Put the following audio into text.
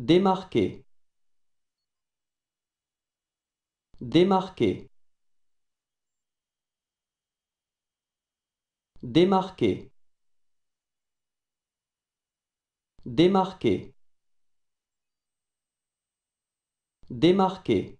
Démarquer. Démarquer. Démarquer. Démarquer. Démarquer.